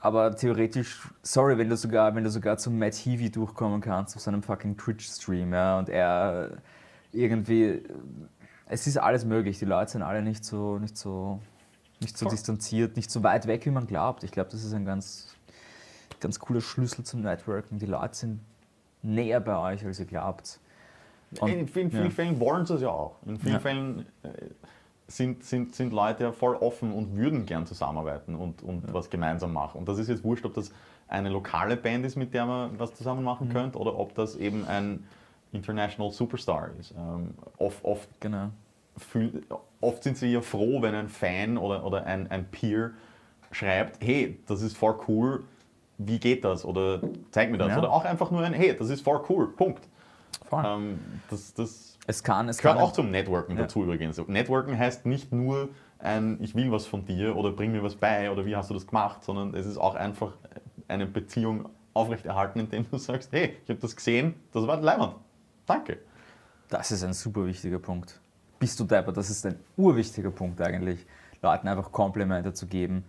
aber theoretisch, sorry, wenn du sogar, wenn du sogar zum Matt Heavy durchkommen kannst auf seinem fucking Twitch-Stream, ja, und er irgendwie. Es ist alles möglich. Die Leute sind alle nicht so, nicht so, nicht so Voll. distanziert, nicht so weit weg, wie man glaubt. Ich glaube, das ist ein ganz, ganz cooler Schlüssel zum Networking. Die Leute sind näher bei euch, als ihr glaubt. Und- in vielen, vielen ja. Fällen wollen sie es ja auch. In vielen Ja. Fällen äh, sind, sind, sind Leute ja voll offen und würden gern zusammenarbeiten und, und was gemeinsam machen. Und das ist jetzt wurscht, ob das eine lokale Band ist, mit der man was zusammen machen könnte, oder ob das eben ein International Superstar ist. Ähm, oft, oft, Genau. fühl, oft sind sie ja froh, wenn ein Fan oder, oder ein, ein Peer schreibt, hey, das ist voll cool, wie geht das? Oder zeig mir das. Ja. Oder auch einfach nur ein, hey, das ist voll cool, Punkt. Voll. Ähm, das, das Es kann, es gehört kann auch zum Networken Ja. dazu übrigens. Networken heißt nicht nur ein, ich will was von dir oder bring mir was bei oder wie hast du das gemacht, sondern es ist auch einfach eine Beziehung aufrechterhalten, indem du sagst, hey, ich habe das gesehen, das war leibend. Danke. Das ist ein super wichtiger Punkt. Bist du deppert? Das ist ein urwichtiger Punkt eigentlich. Leuten einfach Komplimente zu geben,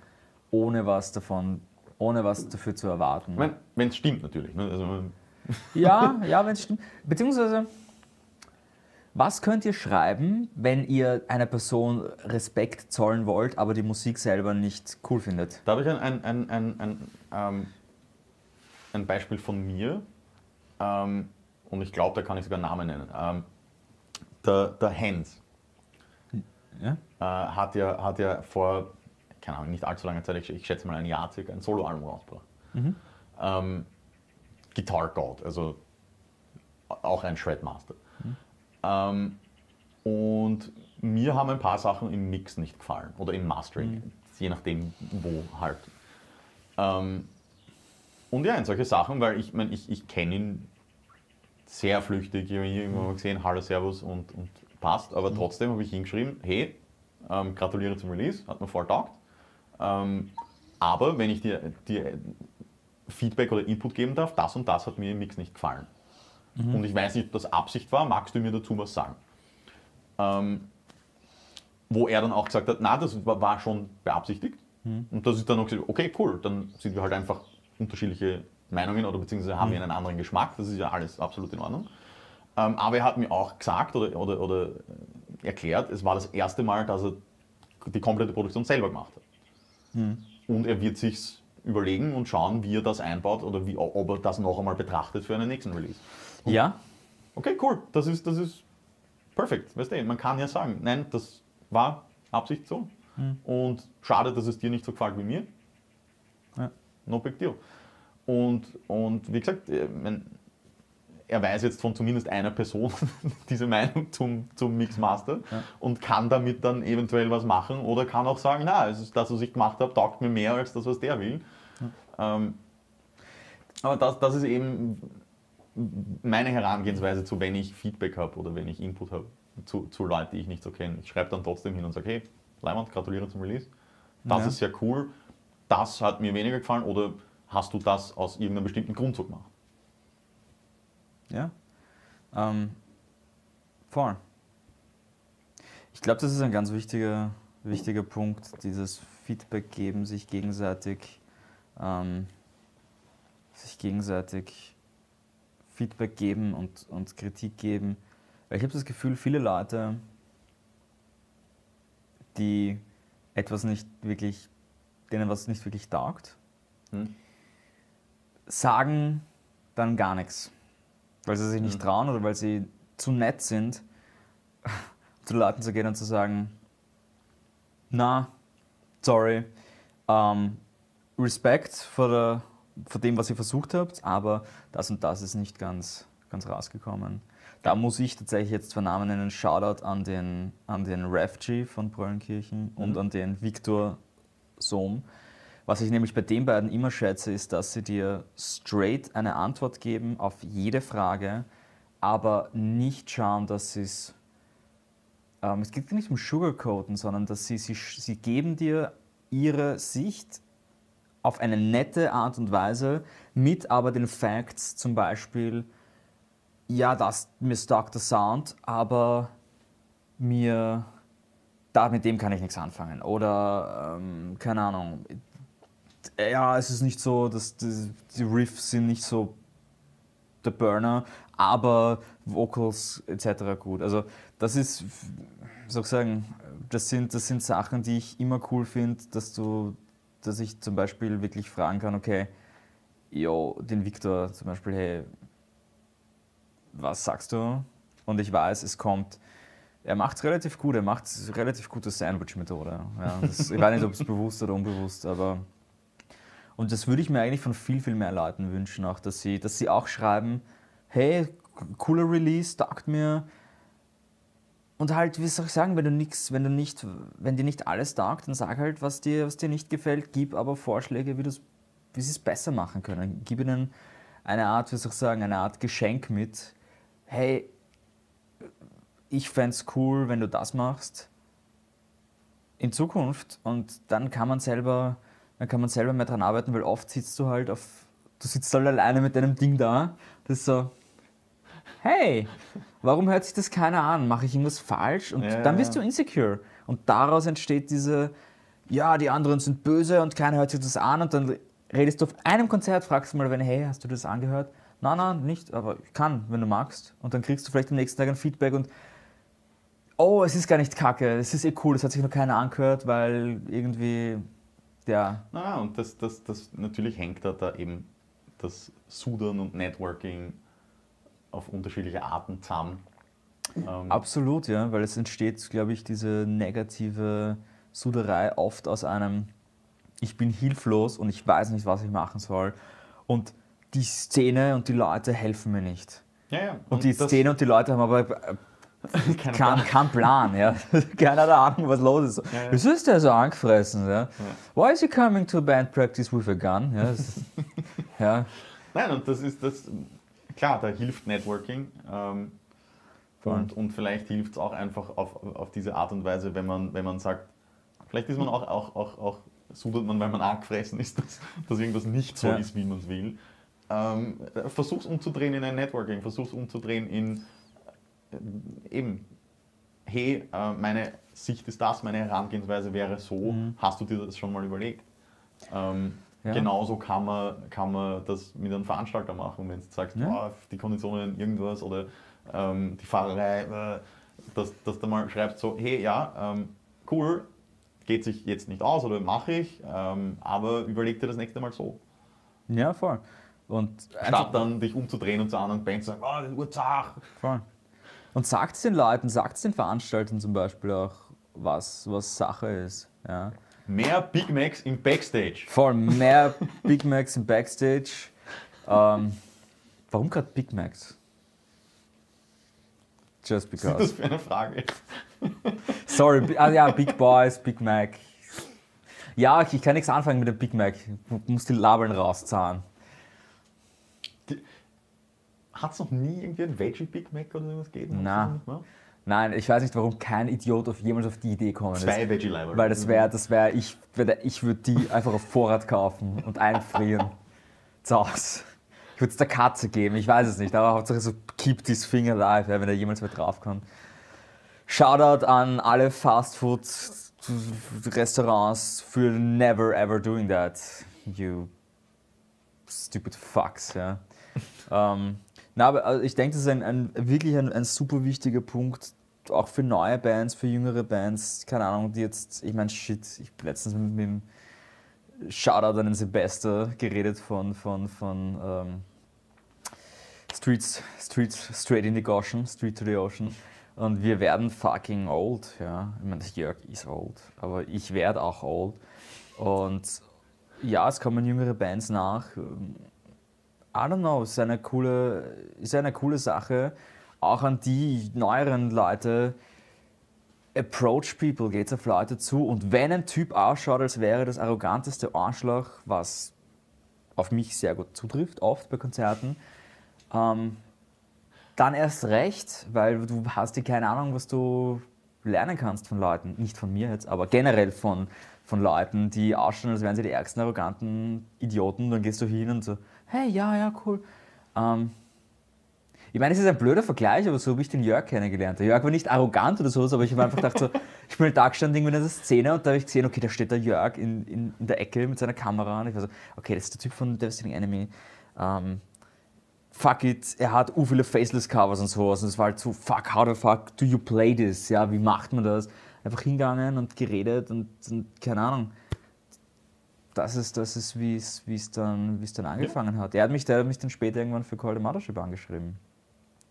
ohne was davon, ohne was dafür zu erwarten. Wenn es stimmt natürlich. Ne? Also, Ja, ja, wenn es stimmt. Beziehungsweise, was könnt ihr schreiben, wenn ihr einer Person Respekt zollen wollt, aber die Musik selber nicht cool findet? da habe ich ein, ein, ein, ein, ähm, ein Beispiel von mir ähm, und ich glaube, da kann ich sogar Namen nennen. Ähm, der, der Hans. Ja? äh, hat, ja, hat ja vor, keine Ahnung, nicht allzu langer Zeit, ich, ich schätze mal ein Jahr circa, ein Soloalbum rausgebracht. Ähm, Guitar God, also auch ein Shredmaster. Ähm, und mir haben ein paar Sachen im Mix nicht gefallen oder im Mastering, je nachdem wo halt. Ähm, und ja, in solche Sachen, weil ich meine, ich, ich kenne ihn sehr flüchtig, ich habe ihn irgendwann mal gesehen, Hallo, Servus und, und passt, aber trotzdem habe ich hingeschrieben, hey, ähm, gratuliere zum Release, hat mir voll taugt. Ähm, aber wenn ich dir, dir Feedback oder Input geben darf, das und das hat mir im Mix nicht gefallen. Und ich weiß nicht, ob das Absicht war, magst du mir dazu was sagen? Ähm, wo er dann auch gesagt hat, na, das war, schon beabsichtigt. Und das ist dann auch gesagt, okay, cool, dann sind wir halt einfach unterschiedliche Meinungen oder beziehungsweise haben wir einen anderen Geschmack, das ist ja alles absolut in Ordnung. Ähm, aber er hat mir auch gesagt oder, oder, oder erklärt, es war das erste Mal, dass er die komplette Produktion selber gemacht hat. Und er wird sich überlegen und schauen, wie er das einbaut oder wie, ob er das noch einmal betrachtet für einen nächsten Release. Ja? Okay, cool, das ist, das ist perfekt. Weißt du, man kann ja sagen, nein, das war Absicht so. Und schade, dass es dir nicht so gefällt wie mir. Ja. No big deal. Und, und wie gesagt, äh, mein, er weiß jetzt von zumindest einer Person diese Meinung zum, zum Mixmaster Ja. und kann damit dann eventuell was machen oder kann auch sagen, na, das, was ich gemacht habe, taugt mir mehr als das, was der will. Ähm, aber das, das ist eben meine Herangehensweise zu, wenn ich Feedback habe oder wenn ich Input habe zu, zu Leuten, die ich nicht so kenne. Ich schreibe dann trotzdem hin und sage, hey, Leimand, gratuliere zum Release. Das Ja. ist sehr cool. Das hat mir weniger gefallen oder hast du das aus irgendeinem bestimmten Grund so gemacht? Ja. Ähm, voll. Ich glaube, das ist ein ganz wichtiger, wichtiger Punkt, dieses Feedback geben, sich gegenseitig, ähm, sich gegenseitig Feedback geben und, und Kritik geben. Weil ich habe das Gefühl, viele Leute, die etwas nicht wirklich, denen was nicht wirklich taugt, Hm? sagen dann gar nichts. Weil sie sich nicht Mhm. trauen oder weil sie zu nett sind, zu Leuten zu gehen und zu sagen, na, sorry, ähm, Respekt vor, der, vor dem, was ihr versucht habt, aber das und das ist nicht ganz, ganz rausgekommen. Da muss ich tatsächlich jetzt zwei Namen nennen. Shoutout an den, an den Refg von Bröllenkirchen und Mhm. an den Viktor Sohm. Was ich nämlich bei den beiden immer schätze, ist, dass sie dir straight eine Antwort geben auf jede Frage, aber nicht schauen, dass sie es. Ähm, es geht nicht um Sugarcoaten, sondern dass sie, sie, sie geben dir ihre Sicht auf eine nette Art und Weise mit aber den Facts zum Beispiel, ja, das, mir stockt der Sound, aber mir, da, mit dem kann ich nichts anfangen. Oder, ähm, keine Ahnung, ja, es ist nicht so, dass die, die Riffs sind nicht so der Burner, aber Vocals etc. gut. Also das ist, wie soll ich sagen, das sind, das sind Sachen, die ich immer cool finde, dass du, dass ich zum Beispiel wirklich fragen kann, okay, yo, den Victor zum Beispiel, hey, was sagst du? Und ich weiß, es kommt, er macht es relativ gut, er macht relativ gute Sandwich-Methode. Ja, ich weiß nicht, ob es bewusst oder unbewusst, aber und das würde ich mir eigentlich von viel, viel mehr Leuten wünschen, auch, dass sie, dass sie auch schreiben, hey, cooler Release, taugt mir. Und halt, wie soll ich sagen, wenn du nichts, wenn du nicht, wenn dir nicht alles taugt, dann sag halt, was dir, was dir nicht gefällt, gib aber Vorschläge, wie, wie sie es besser machen können. Gib ihnen eine Art, wie soll ich sagen, eine Art Geschenk mit, hey, ich fände es cool, wenn du das machst. In Zukunft. Und dann kann man selber, dann kann man selber mehr dran arbeiten, weil oft sitzt du halt auf, du sitzt halt alleine mit deinem Ding da, das ist so, hey, warum hört sich das keiner an? Mache ich irgendwas falsch? Und Ja, dann ja, bist ja. du insecure und daraus entsteht diese, ja, die anderen sind böse und keiner hört sich das an und dann redest du auf einem Konzert, fragst du mal, wenn, hey, hast du das angehört? Nein, nein, nicht, aber ich kann, wenn du magst. Und dann kriegst du vielleicht am nächsten Tag ein Feedback und oh, es ist gar nicht kacke, es ist eh cool, das hat sich noch keiner angehört, weil irgendwie der. Na, und das, das, das natürlich hängt da, da eben das Sudern und Networking auf unterschiedliche Arten zusammen. Ähm, Absolut, ja, weil es entsteht, glaube ich, diese negative Suderei oft aus einem Ich bin hilflos und ich weiß nicht, was ich machen soll. Und die Szene und die Leute helfen mir nicht. ja, ja. Und, die das- Szene und die Leute haben aber äh, keinen Ahnung. kein Plan, ja. Keiner hat Ahnung, was los ist. Ja, ja. Wieso ist der so angefressen? Ja? Why is he coming to band practice with a gun? Ja, ist, ja. Nein, und das ist das, klar, da hilft Networking. Ähm, und, und vielleicht hilft es auch einfach auf, auf diese Art und Weise, wenn man, wenn man sagt, vielleicht ist man auch, auch, auch, auch sudert man, weil man angefressen ist, dass, dass irgendwas nicht so Ja. ist, wie man es will. Ähm, versuch's umzudrehen in ein Networking, versuch's umzudrehen in äh, eben, hey, äh, meine Sicht ist das, meine Herangehensweise wäre so, Mhm. hast du dir das schon mal überlegt? Ähm, Ja. Genauso kann man, kann man das mit einem Veranstalter machen, wenn du sagst, Ja. boah, die Konditionen irgendwas oder ähm, die Fahrerei, äh, dass, dass du mal schreibst so, hey, ja, ähm, cool, geht sich jetzt nicht aus oder mache ich, ähm, aber überleg dir das nächste Mal so. ja, voll. Und Statt dann dich umzudrehen und zu anderen Bands sagen, oh, das ist urzach. Voll. Und sagt es den Leuten, sagt es den Veranstaltern zum Beispiel auch, was, was Sache ist. Ja. Mehr Big Macs im Backstage. Vor allem mehr Big Macs im Backstage. Ähm, warum gerade Big Macs? Just Was ist das because. für eine Frage? Sorry, ah, ja, Big Boys, Big Mac. Ja, ich, ich kann nichts anfangen mit dem Big Mac. Du musst die Labeln rauszahlen. Hat es noch nie irgendwie ein Veggie Big Mac oder sowas gegeben? Na. Nein, ich weiß nicht, warum kein Idiot auf jemals auf die Idee kommen ist. Zwei Veggie Library. Weil das wäre, das wäre, ich, würde- ich würde die einfach auf Vorrat kaufen und einfrieren. Zu Hause. Ich würde es der Katze geben, ich weiß es nicht, aber Hauptsache so keep this thing alive, ja, wenn da jemals wer drauf kann. Shoutout an alle Fastfood-Restaurants für never ever doing that. You stupid fucks, ja. ähm, na, aber also ich denke, das ist ein, ein, wirklich ein, ein super wichtiger Punkt, auch für neue Bands, für jüngere Bands, keine Ahnung, die jetzt, ich meine, shit, ich bin letztens mit, mit dem Shoutout an den Silvester geredet von, von, von ähm, Streets, Streets, Straight in the Ocean, Street to the Ocean. Und wir werden fucking old, ja. Ich meine, Jörg ist old, aber ich werde auch old. Und ja, es kommen jüngere Bands nach. I don't know, ist eine coole, ist eine coole Sache. Auch an die neueren Leute. Approach people, geht auf Leute zu. Und wenn ein Typ ausschaut, als wäre das arroganteste Arschloch, was auf mich sehr gut zutrifft, oft bei Konzerten, ähm, dann erst recht, weil du hast dir keine Ahnung, was du lernen kannst von Leuten. Nicht von mir jetzt, aber generell von, von Leuten, die ausschauen, als wären sie die ärgsten arroganten Idioten. Dann gehst du hin und so, hey, ja, ja, cool. Ähm, ich meine, es ist ein blöder Vergleich, aber so habe ich den Jörg kennengelernt. Der Jörg war nicht arrogant oder sowas, aber ich habe einfach gedacht, so, ich bin da gestanden in der Szene und da habe ich gesehen, okay, da steht der Jörg in, in, in der Ecke mit seiner Kamera und ich war so, okay, das ist der Typ von Devastating Enemy. Ähm, fuck it, er hat u viele Faceless-Covers und sowas und es war halt so, fuck, how the fuck do you play this? Ja, wie macht man das? Einfach hingegangen und geredet und, und keine Ahnung. Das ist, das ist wie es dann, dann angefangen hat. Er hat mich, der hat mich dann später irgendwann für Call the Mothership angeschrieben.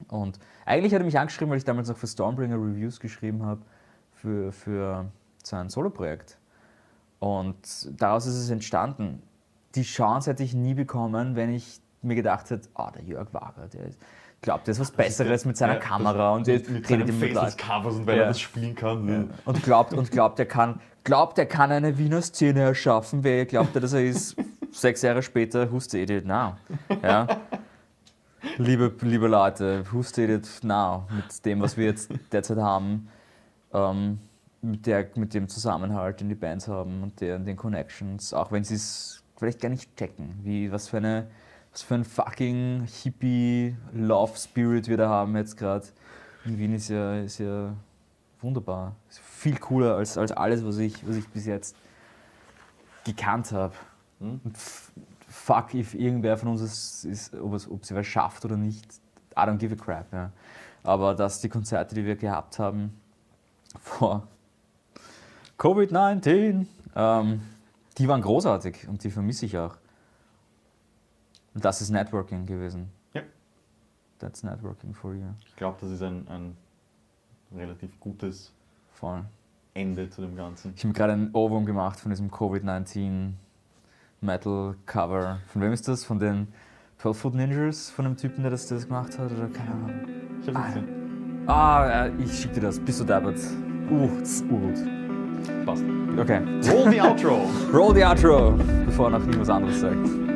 Und eigentlich hat er mich angeschrieben, weil ich damals noch für Stormbringer Reviews geschrieben habe für, für sein Solo-Projekt. Und daraus ist es entstanden. Die Chance hätte ich nie bekommen, wenn ich mir gedacht hätte, ah, der Jörg Wager, der ist- glaubt, der ist was Besseres mit seiner Ja, Kamera und der mit, mit redet mit. Covers und weil Ja. er das spielen kann. Und glaubt, und glaubt, er kann, glaubt, er kann eine Wiener Szene erschaffen. Wer glaubt er, dass er ist? Sechs Jahre später, who's the idiot now? Ja? Liebe, liebe Leute, who's the idiot now? Mit dem, was wir jetzt derzeit haben, ähm, mit, der, mit dem Zusammenhalt, den die Bands haben und der, den Connections, auch wenn sie es vielleicht gar nicht checken, wie, was für eine was für ein fucking Hippie Love Spirit wir da haben jetzt gerade. In Wien ist ja, ist ja wunderbar. Ist viel cooler als, als alles, was ich, was ich bis jetzt gekannt habe. Hm? Fuck, if irgendwer von uns ist, ist ob, es, ob sie was schafft oder nicht, I don't give a crap. Ja. Aber dass die Konzerte, die wir gehabt haben vor Covid-19, ähm, die waren großartig und die vermisse ich auch. Und das ist Networking gewesen. Ja. That's Networking for you. Ich glaube, das ist ein, ein relativ gutes Voll. Ende zu dem Ganzen. Ich habe gerade ein Ohrwurm gemacht von diesem Covid-19 Metal Cover. Von wem ist das? Von den 12 Foot Ninjas? Von dem Typen, der das, der das gemacht hat? Oder keine Ahnung. Ich hab's gesehen. Ah, äh, ich schicke dir das. Bist du deppert? Uh, urgut. Passt. Okay. Roll the Outro! Roll the outro, bevor er noch irgendwas anderes sagt.